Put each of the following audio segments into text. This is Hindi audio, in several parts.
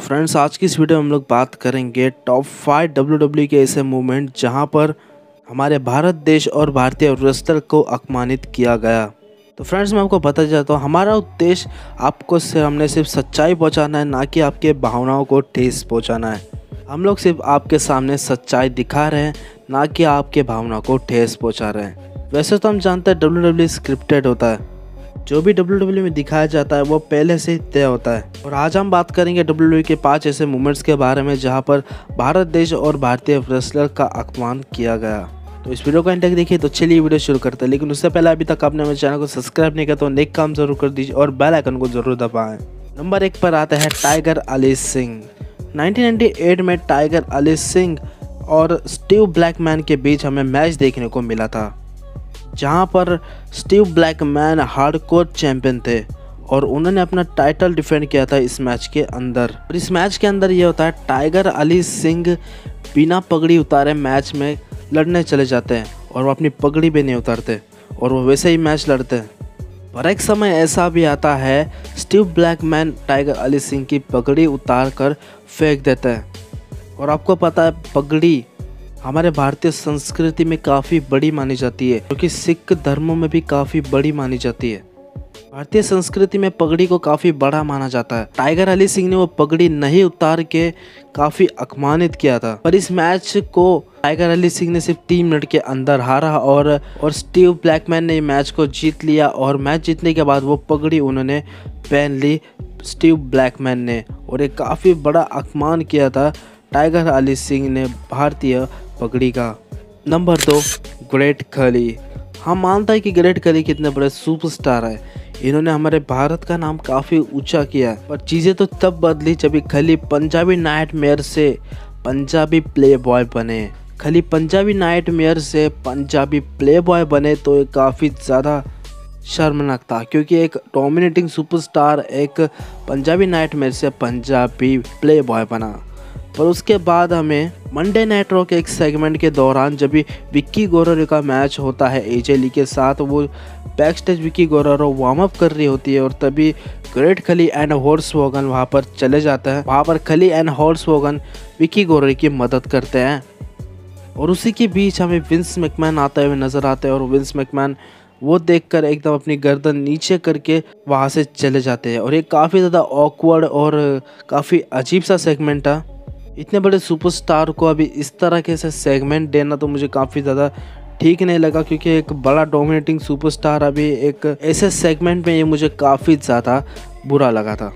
फ्रेंड्स आज की इस वीडियो में हम लोग बात करेंगे टॉप फाइव डब्ल्यू के ऐसे मूवमेंट जहाँ पर हमारे भारत देश और भारतीय रेस्लर को अपमानित किया गया। तो फ्रेंड्स मैं आपको बता जाता हूँ, हमारा उद्देश्य आपको सिर्फ़ हमने सिर्फ़ सच्चाई पहुंचाना है, ना कि आपके भावनाओं को ठेस पहुँचाना है। हम लोग सिर्फ़ आपके सामने सच्चाई दिखा रहे हैं, ना कि आपके भावना को ठेस पहुँचा रहे हैं। वैसे तो हम जानते हैं डब्ल्यू स्क्रिप्टेड होता है। जो भी डब्ल्यू में दिखाया जाता है, वो पहले से तय होता है। और आज हम बात करेंगे डब्ल्यू के पाँच ऐसे मूवमेंट्स के बारे में, जहाँ पर भारत देश और भारतीय रेसलर का अपमान किया गया। तो इस वीडियो का तक देखिए तो चलिए वीडियो शुरू करते हैं। लेकिन उससे पहले अभी तक आपने मेरे चैनल को सब्सक्राइब नहीं किया तो नेक काम ज़रूर कर दीजिए और बेल आइकन को ज़रूर दबाएँ। नंबर एक पर आता है टाइगर अली सिंह 1998 में टाइगर अली सिंह और स्टीव ब्लैकमैन के बीच हमें मैच देखने को मिला था। जहाँ पर स्टीव ब्लैकमैन हार्डकोर चैंपियन थे और उन्होंने अपना टाइटल डिफेंड किया था इस मैच के अंदर। और इस मैच के अंदर ये होता है, टाइगर अली सिंह बिना पगड़ी उतारे मैच में लड़ने चले जाते हैं और वो अपनी पगड़ी भी नहीं उतारते और वो वैसे ही मैच लड़ते हैं। पर एक समय ऐसा भी आता है, Steve Blackman Tiger Ali Singh की पगड़ी उतार कर फेंक देते हैं। और आपको पता है, पगड़ी हमारे भारतीय संस्कृति में काफ़ी बड़ी मानी जाती है, क्योंकि सिख धर्मों में भी काफ़ी बड़ी मानी जाती है। भारतीय संस्कृति में पगड़ी को काफ़ी बड़ा माना जाता है। टाइगर अली सिंह ने वो पगड़ी नहीं उतार के काफ़ी अपमानित किया था, पर इस मैच को टाइगर अली सिंह ने सिर्फ़ तीन मिनट के अंदर हारा और और स्टीव ब्लैकमैन ने मैच को जीत लिया, और मैच जीतने के बाद वो पगड़ी उन्होंने पहन ली स्टीव ब्लैकमैन ने, और एक काफ़ी बड़ा अपमान किया था टाइगर अली सिंह ने, भारतीय पगड़ी का। नंबर दो ग्रेट खली हम मानता है कि ग्रेट खली कितने बड़े सुपरस्टार है। इन्होंने हमारे भारत का नाम काफ़ी ऊँचा किया पर चीज़ें तो तब बदली जब खली पंजाबी नाइट मेयर से पंजाबी प्ले बॉय बने। खली पंजाबी नाइट मेयर से पंजाबी प्ले बॉय बने तो ये काफ़ी ज़्यादा शर्मनाक था, क्योंकि एक डोमिनेटिंग सुपरस्टार एक पंजाबी नाइट मेयर से पंजाबी प्ले बॉय बना। पर उसके बाद हमें मंडे नाइट के एक सेगमेंट के दौरान जब भी विक्की गोरो का मैच होता है एजे ली के साथ, वो बैक स्टेज विक्की गोरो वार्म अप कर रही होती है और तभी ग्रेट खली एंड हॉर्स वोगन वहाँ पर चले जाते हैं। वहाँ पर Khali and horse wagon Vicky गोरो की मदद करते हैं। और उसी के बीच हमें विंस मैकमैन आते हुए नज़र आते हैं और विंस मैकमैन वो देखकर एकदम अपनी गर्दन नीचे करके वहाँ से चले जाते हैं। और ये काफ़ी ज़्यादा ऑकवर्ड और काफ़ी अजीब सा सेगमेंट था। इतने बड़े सुपरस्टार को अभी इस तरह के से सेगमेंट देना तो मुझे काफ़ी ज़्यादा ठीक नहीं लगा, क्योंकि एक बड़ा डोमिनेटिंग सुपरस्टार अभी एक ऐसे सेगमेंट में ये मुझे काफ़ी ज़्यादा बुरा लगा था।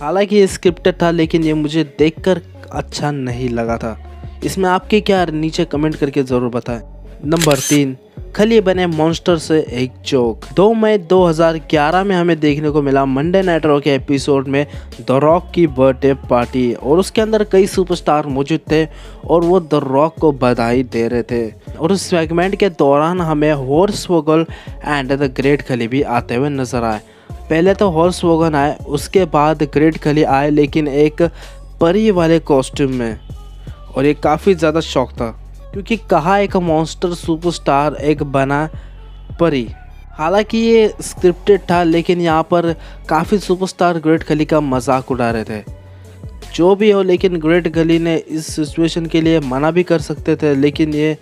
हालाँकि ये स्क्रिप्टेड था, लेकिन ये मुझे देखकर अच्छा नहीं लगा था। इसमें आपके क्या नीचे कमेंट करके ज़रूर बताएँ। नंबर तीन। खली बने मॉन्स्टर से एक जोक दो मई 2011 में हमें देखने को मिला मंडे नाइट के एपिसोड में द रॉक की बर्थडे पार्टी और उसके अंदर कई सुपरस्टार मौजूद थे और वो द रॉक को बधाई दे रहे थे। और उस सेगमेंट के दौरान हमें Hornswoggle and the great Khali भी आते हुए नज़र आए। पहले तो हॉर्स वोगन आए, उसके बाद ग्रेट खली आए, लेकिन एक परी वाले कॉस्ट्यूम में। और ये काफ़ी ज़्यादा शौक था। क्योंकि कहा एक मॉन्स्टर सुपरस्टार एक बना परी। हालाँकि ये स्क्रिप्टेड था, लेकिन यहाँ पर काफ़ी सुपरस्टार ग्रेट खली का मज़ाक उड़ा रहे थे। जो भी हो, लेकिन ग्रेट गली ने इस सिचुएशन के लिए मना भी कर सकते थे, लेकिन ये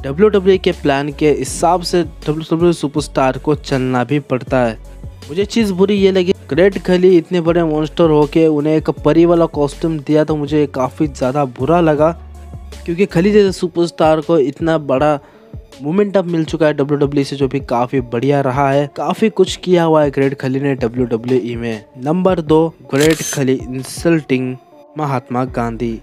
डब्ल्यू डब्ल्यू के प्लान के हिसाब से डब्ल्यू डब्ल्यू सुपरस्टार को चलना भी पड़ता है। मुझे चीज़ बुरी ये लगी ग्रेट गली इतने बड़े मॉन्स्टर होके उन्हें एक परी वाला कॉस्ट्यूम दिया तो मुझे काफ़ी ज़्यादा बुरा लगा। क्योंकि खली जैसे सुपरस्टार को इतना बड़ा मूवमेंट अब मिल चुका है डब्ल्यू डब्ल्यू से, जो भी काफ़ी बढ़िया रहा है। काफ़ी कुछ किया हुआ है ग्रेट खली ने ई में। नंबर दो ग्रेट खली इंसल्टिंग महात्मा गांधी।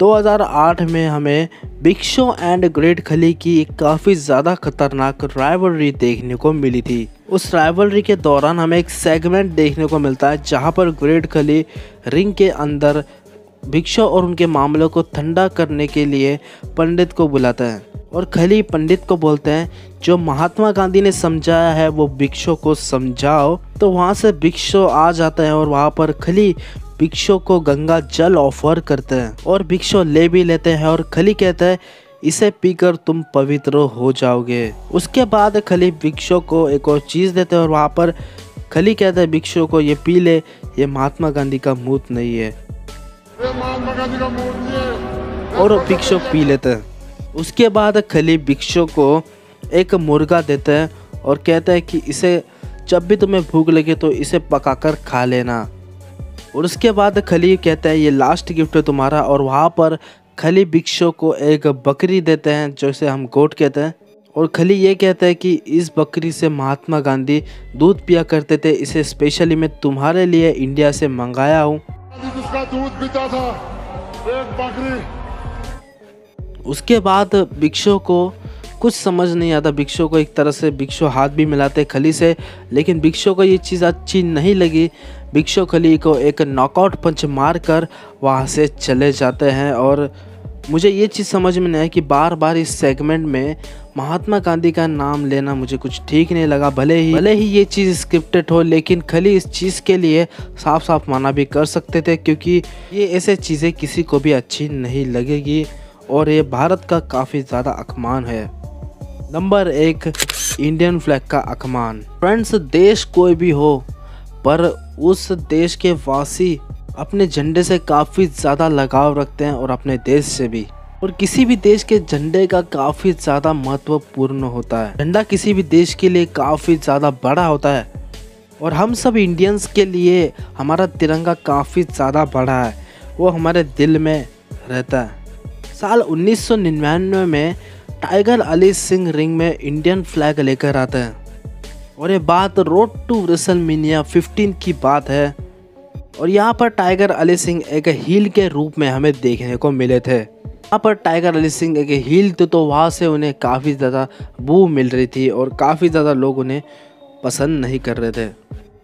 2008 में हमें बिक्शो एंड ग्रेट खली की एक काफ़ी ज़्यादा खतरनाक राइवलरी देखने को मिली थी। उस राइवलरी के दौरान हमें एक सेगमेंट देखने को मिलता है, जहाँ पर ग्रेट खली रिंग के अंदर भिक्षा और उनके मामलों को ठंडा करने के लिए पंडित को बुलाता है और खली पंडित को बोलते हैं, जो महात्मा गांधी ने समझाया है, वो भिक्षो को समझाओ। तो वहाँ से भिक्षो आ जाता है और वहाँ पर खली भिक्षो को गंगा जल ऑफ़र करते हैं और भिक्षो ले भी लेते हैं और खली कहते हैं, इसे पीकर तुम पवित्र हो जाओगे। उसके बाद खली भिक्षो को एक और चीज़ देते हैं और वहाँ पर खली कहते हैं भिक्षो को ये पी ले, ये महात्मा गांधी का मूत नहीं है। है। और भिक्षु पी लेते हैं। उसके बाद खली भिक्षु को एक मुर्गा देते हैं और कहते हैं कि इसे जब भी तुम्हें भूख लगे तो इसे पकाकर खा लेना। और उसके बाद खली कहते हैं ये लास्ट गिफ्ट है तुम्हारा। और वहाँ पर खली भिक्षु को एक बकरी देते हैं जैसे हम गोट कहते हैं। और खली ये कहता है कि इस बकरी से महात्मा गांधी दूध पिया करते थे। इसे स्पेशली मैं तुम्हारे लिए इंडिया से मंगाया हूँ। दूध पीता था एक बकरी उसके बाद भिक्षो को कुछ समझ नहीं आता। भिक्षो को एक तरह से भिक्षु हाथ भी मिलाते खली से, लेकिन भिक्षो को ये चीज़ अच्छी नहीं लगी। भिक्षो खली को एक नॉकआउट पंच मार कर वहाँ से चले जाते हैं और मुझे ये चीज़ समझ में नहीं आया कि बार बार इस सेगमेंट में महात्मा गांधी का नाम लेना मुझे कुछ ठीक नहीं लगा। भले ही भले ही ये चीज़ स्क्रिप्टेड हो, लेकिन खली इस चीज़ के लिए साफ़ साफ़ माना भी कर सकते थे, क्योंकि ये ऐसे चीज़ें किसी को भी अच्छी नहीं लगेगी, और ये भारत का काफ़ी ज़्यादा अखमान है। नंबर एक इंडियन फ्लैग का अखमान फ्रेंड्स देश कोई भी हो, पर उस देश के वासी अपने झंडे से काफ़ी ज़्यादा लगाव रखते हैं और अपने देश से भी। और किसी भी देश के झंडे का काफ़ी ज़्यादा महत्वपूर्ण होता है। झंडा किसी भी देश के लिए काफ़ी ज़्यादा बड़ा होता है। और हम सब इंडियंस के लिए हमारा तिरंगा काफ़ी ज़्यादा बड़ा है। वो हमारे दिल में रहता है। साल 1999 में टाइगर अली सिंह रिंग में इंडियन फ्लैग लेकर आते हैं। और ये बात रोड टू रेसल मीनिया 15 की बात है। और यहाँ पर टाइगर अली सिंह एक हील के रूप में हमें देखने को मिले थे। यहाँ पर टाइगर अली सिंह एक हील थे तो वहाँ से उन्हें काफ़ी ज़्यादा बू मिल रही थी और काफ़ी ज़्यादा लोग उन्हें पसंद नहीं कर रहे थे।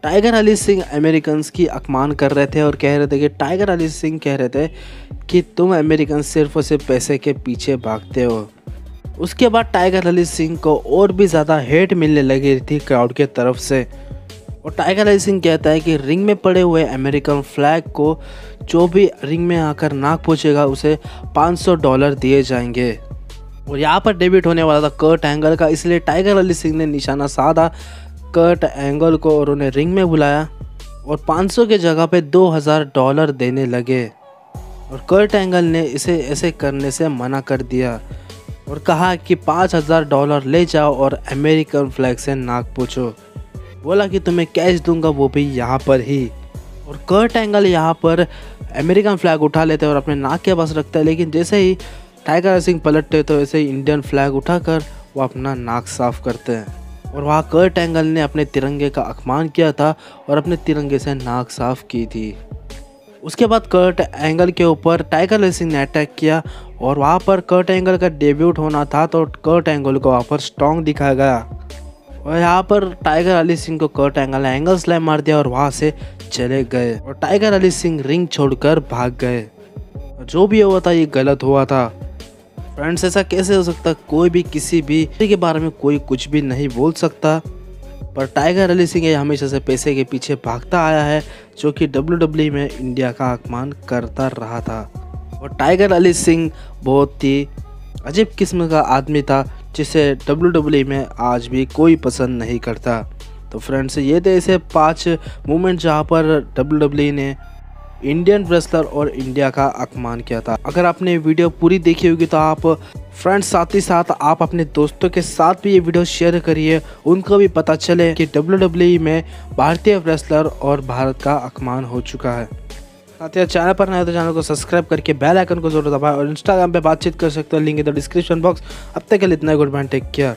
टाइगर अली सिंह अमेरिकन की अपमान कर रहे थे और कह रहे थे कि टाइगर अली सिंह कह रहे थे कि तुम अमेरिकन सिर्फ़ और सिर्फ़ पैसे के पीछे भागते हो। उसके बाद टाइगर अली सिंह को और भी ज़्यादा हेट मिलने लगी थी क्राउड के तरफ़ से। और टाइगर अली सिंह कहता है कि रिंग में पड़े हुए अमेरिकन फ्लैग को जो भी रिंग में आकर नाक पहुँचेगा उसे 500 डॉलर दिए जाएँगे। और यहाँ पर डेबिट होने वाला था कर्ट एंगल का, इसलिए टाइगर अली सिंह ने निशाना साधा कर्ट एंगल को और उन्हें रिंग में बुलाया और 500 के जगह पे 2000 डॉलर देने लगे। और कर्ट एंगल ने इसे ऐसे करने से मना कर दिया और कहा कि 5000 डॉलर ले जाओ और अमेरिकन फ्लैग से नाक पूछो। बोला कि तुम्हें कैश दूँगा वो भी यहाँ पर ही। और कर्ट एंगल यहाँ पर अमेरिकन फ्लैग उठा लेते हैं और अपने नाक के पास रखता है, लेकिन जैसे ही टाइगर सिंह पलटते तो ऐसे ही इंडियन फ्लैग उठाकर वो अपना नाक साफ़ करते हैं। और वहाँ कर्ट एंगल ने अपने तिरंगे का अपमान किया था और अपने तिरंगे से नाक साफ़ की थी। उसके बाद कर्ट एंगल के ऊपर टाइगर रेसिंग ने अटैक किया और वहाँ पर कर्ट एंगल का डेब्यूट होना था तो कर्ट एंगल को वहाँ पर स्ट्रॉन्ग दिखाया गया। और यहाँ पर टाइगर अली सिंह को कर्ट एंगल ने एंगल स्लैम मार दिया और वहाँ से चले गए। और टाइगर अली सिंह रिंग छोड़कर भाग गए। जो भी हुआ था, ये गलत हुआ था। फ्रेंड्स ऐसा कैसे हो सकता? कोई भी किसी भी के बारे में कोई कुछ भी नहीं बोल सकता। पर टाइगर अली सिंह ये हमेशा से पैसे के पीछे भागता आया है, जो कि डब्ल्यू में इंडिया का अपमान करता रहा था। और टाइगर अली सिंह बहुत ही अजीब किस्म का आदमी था। जिसे WWE में आज भी कोई पसंद नहीं करता। तो फ्रेंड्स ये थे ऐसे पाँच मूवमेंट जहाँ पर WWE ने इंडियन रेसलर और इंडिया का अपमान किया था। अगर आपने वीडियो पूरी देखी होगी तो आप फ्रेंड्स साथ ही साथ आप अपने दोस्तों के साथ भी ये वीडियो शेयर करिए। उनको भी पता चले कि WWE में भारतीय रेसलर और भारत का अपमान हो चुका है। साथ ही चैनल पर नए तो चैनल को सब्सक्राइब करके बेल आइकन को ज़रूर दबाएँ और इंस्टाग्राम पे बातचीत कर सकते हो। लिंक इधर डिस्क्रिप्शन बॉक्स। अब तक के लिए इतना गुड बाय टेक केयर।